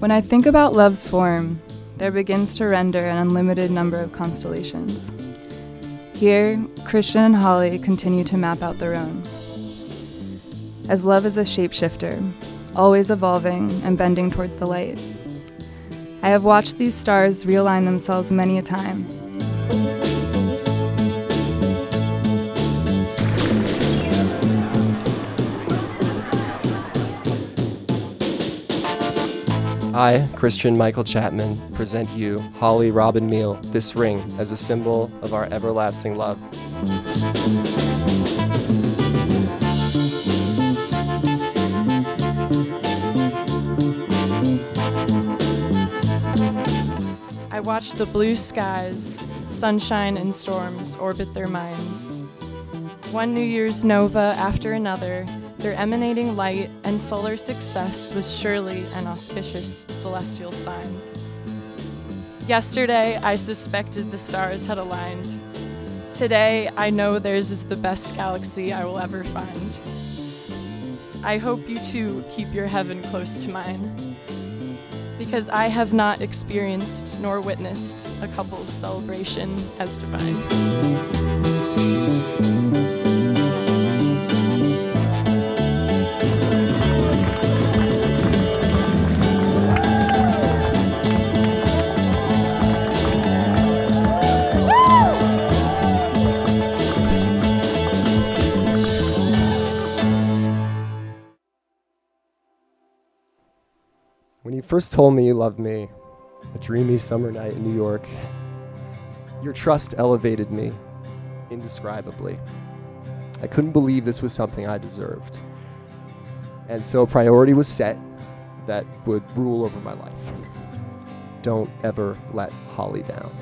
When I think about love's form, there begins to render an unlimited number of constellations. Here, Christian and Holly continue to map out their own. As love is a shapeshifter, always evolving and bending towards the light. I have watched these stars realign themselves many a time. I, Christian Michael Chapman, present you, Holly Robin Meal, this ring as a symbol of our everlasting love. I watch the blue skies, sunshine and storms orbit their minds. One New Year's nova after another, their emanating light and solar success was surely an auspicious celestial sign. Yesterday, I suspected the stars had aligned. Today, I know theirs is the best galaxy I will ever find. I hope you too keep your heaven close to mine because I have not experienced nor witnessed a couple's celebration as divine. You first told me you loved me, a dreamy summer night in New York, your trust elevated me indescribably. I couldn't believe this was something I deserved. And so a priority was set that would rule over my life. Don't ever let Holly down.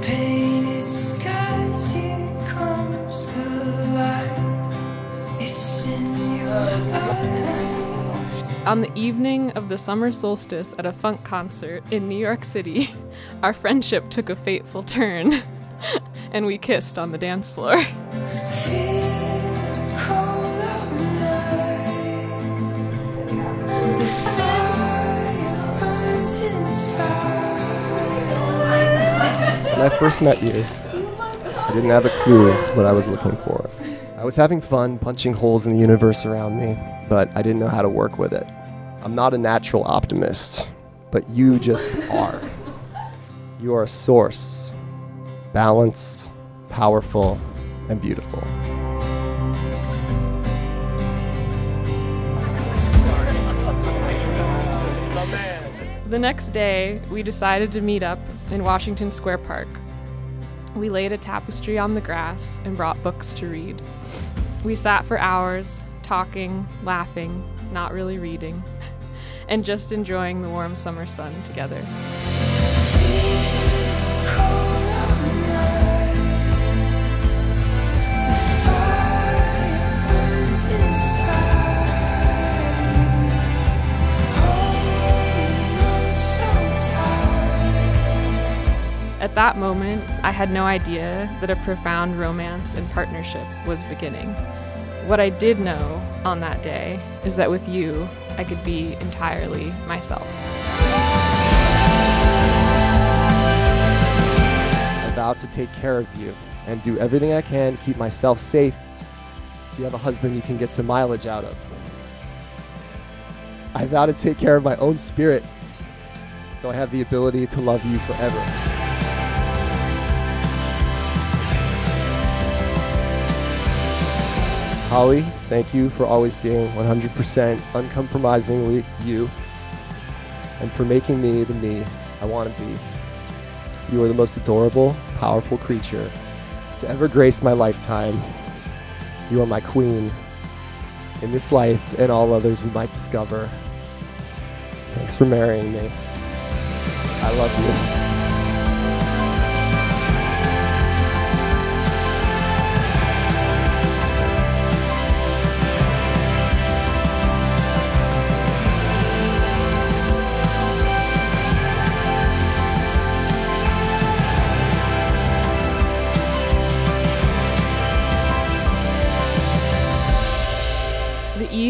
Painted skies, here comes the light. It's in your eyes. On the evening of the summer solstice at a funk concert in New York City, our friendship took a fateful turn, and we kissed on the dance floor. When I first met you, I didn't have a clue what I was looking for. I was having fun punching holes in the universe around me, but I didn't know how to work with it. I'm not a natural optimist, but you just are. You are a source, balanced, powerful, and beautiful. The next day, we decided to meet up in Washington Square Park. We laid a tapestry on the grass and brought books to read. We sat for hours, talking, laughing, not really reading, and just enjoying the warm summer sun together. That moment, I had no idea that a profound romance and partnership was beginning. What I did know on that day is that with you, I could be entirely myself. I vow to take care of you and do everything I can to keep myself safe so you have a husband you can get some mileage out of. I vow to take care of my own spirit so I have the ability to love you forever. Holly, thank you for always being 100% uncompromisingly you and for making me the me I want to be. You are the most adorable, powerful creature to ever grace my lifetime. You are my queen in this life and all others we might discover. Thanks for marrying me. I love you.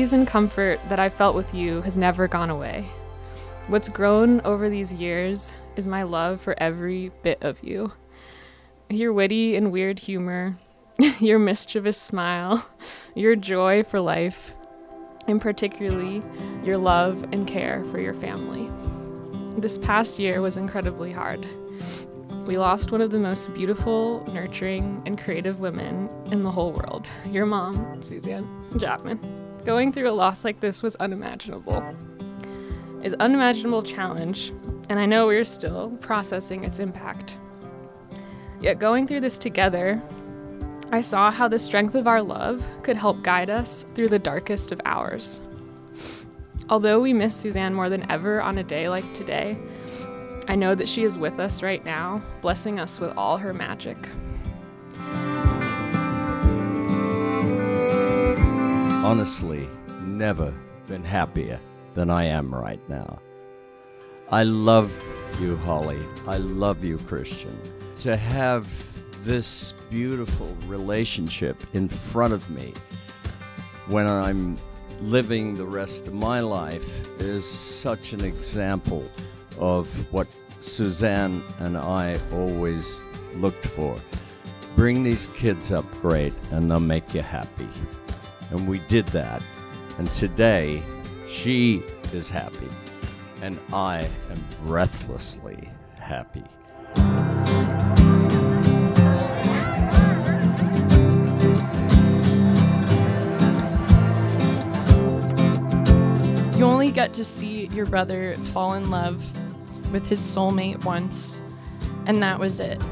Ease and comfort that I felt with you has never gone away. What's grown over these years is my love for every bit of you. Your witty and weird humor, your mischievous smile, your joy for life, and particularly your love and care for your family. This past year was incredibly hard. We lost one of the most beautiful, nurturing, and creative women in the whole world your mom, Suzanne Chapman. Going through a loss like this was unimaginable. It's an unimaginable challenge, and I know we're still processing its impact. Yet, going through this together, I saw how the strength of our love could help guide us through the darkest of hours. Although we miss Suzanne more than ever on a day like today, I know that she is with us right now, blessing us with all her magic. Honestly never been happier than I am right now. I love you, Holly. I love you, Christian. To have this beautiful relationship in front of me when I'm living the rest of my life is such an example of what Suzanne and I always looked for. Bring these kids up great, and they'll make you happy. And we did that. And today, she is happy, and I am breathlessly happy. You only get to see your brother fall in love with his soulmate once, and that was it.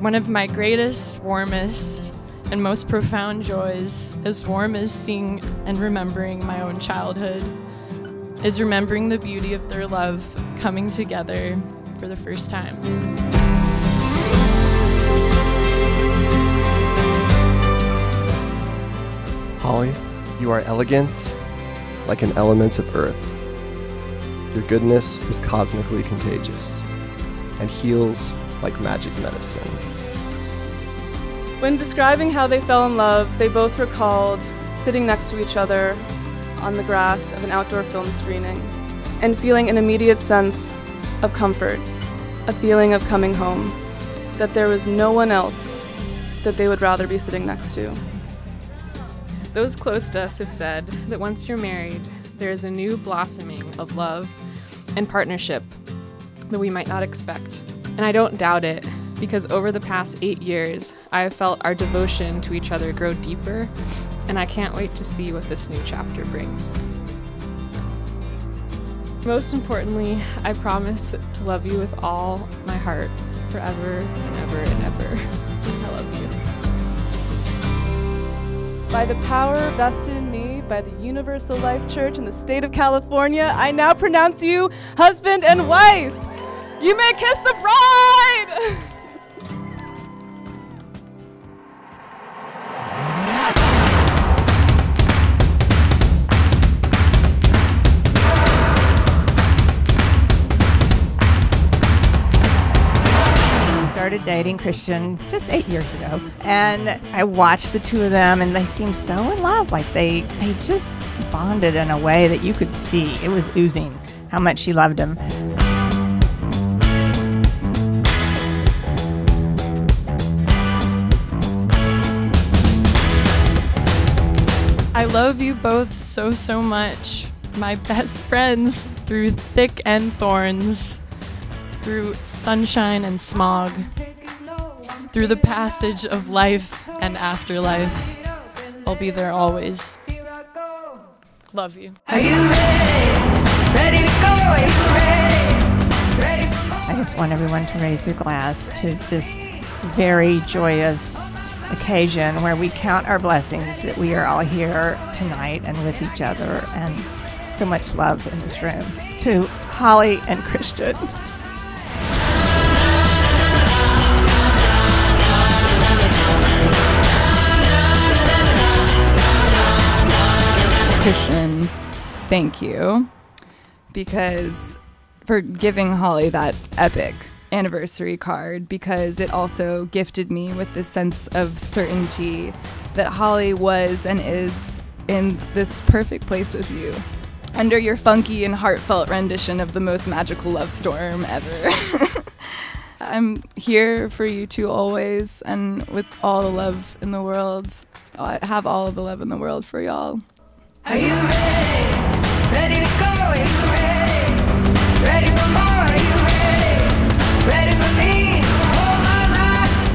One of my greatest, warmest, and most profound joys, as warm as seeing and remembering my own childhood, is remembering the beauty of their love coming together for the first time. Holly, you are elegant, like an element of earth. Your goodness is cosmically contagious and heals like magic medicine. When describing how they fell in love, they both recalled sitting next to each other on the grass of an outdoor film screening and feeling an immediate sense of comfort, a feeling of coming home, that there was no one else that they would rather be sitting next to. Those close to us have said that once you're married, there is a new blossoming of love and partnership that we might not expect. And I don't doubt it because over the past eight years, I have felt our devotion to each other grow deeper, and I can't wait to see what this new chapter brings. Most importantly, I promise to love you with all my heart, forever and ever and ever. I love you. By the power vested in me by the Universal Life Church in the state of California, I now pronounce you husband and wife. You may kiss the bride! dating Christian just eight years ago, and I watched the two of them, and they seemed so in love. Like they they just bonded in a way that you could see it was oozing how much she loved him. I love you both so, so much. My best friends through thick and thorns, through sunshine and smog, through the passage of life and afterlife. I'll be there always. Love you. I just want everyone to raise their glass to this very joyous occasion where we count our blessings that we are all here tonight and with each other and so much love in this room. To Holly and Christian. Christian, thank you because for giving Holly that epic anniversary card because it also gifted me with this sense of certainty that Holly was and is in this perfect place with you. under your funky and heartfelt rendition of the most magical love storm ever. I'm here for you two always, and with all the love in the world. I have all the love in the world for y'all. Are you ready? Ready to go? Are you ready? Ready for more? Are you ready? Ready for me? Oh my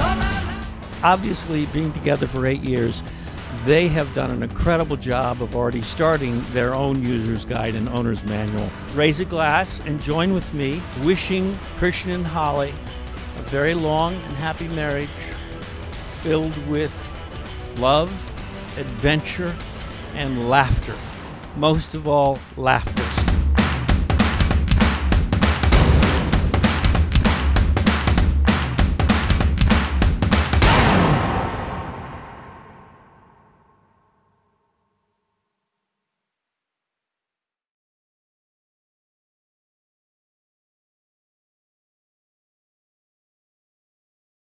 oh my. obviously being together for eight years they have done an incredible job of already starting their own user's guide and owner's manual raise a glass and join with me wishing christian and holly a very long and happy marriage filled with love adventure and laughter. Most of all laughter